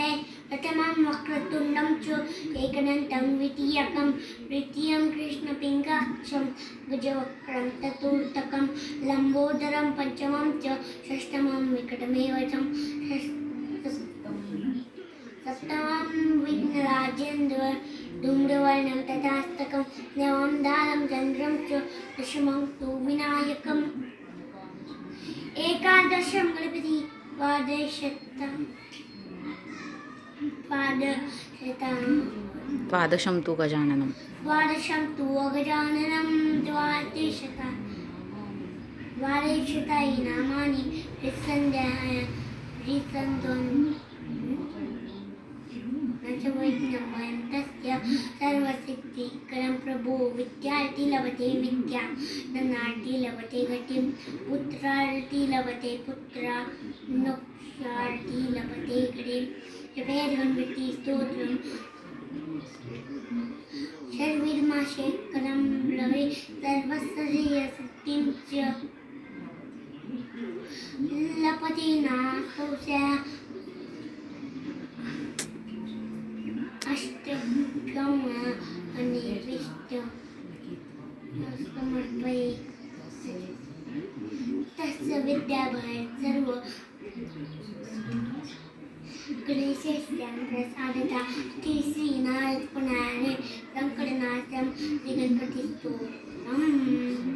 आयुक्कामर्थसिद्धे प्रथमं वक्रतुण्डं च एकदन्तं द्वितीयकं तृतीयं कृष्णपिङ्गाक्षं गजवक्रं चतुर्थकं, लम्बोदरं पञ्चमं च षष्ठमं विकटमेव सप्तमं विघ्नराजेन्द्र धूम्रवर्णं तथास्तकं नवं दालं चन्द्रं च दशमं तु विनायकम् एकादशं गणपति द्वादशतं द्वादशतं द्वादशं तु गजाननं द्वादशं तु अगजाननं द्वादशता द्वादशतानि नामानि तस्य सर्वसिद्धिकरं प्रभो विद्यार्थी लभते विद्या धनार्थी लभते गतिं पुत्रार्थी लभते लभते गतिं स्तोत्रं शर्विर्माशेकरं लवे सर्वस्यसिद्धिं च लपति नासौस्या अष्टभ्यम अनिर्दिष्ट समर्पये तस्य विद्याभय सर्व Iglesias Sandra Sanata T. Srinath Punani from Karnataka Vegan Protest Tour. Um.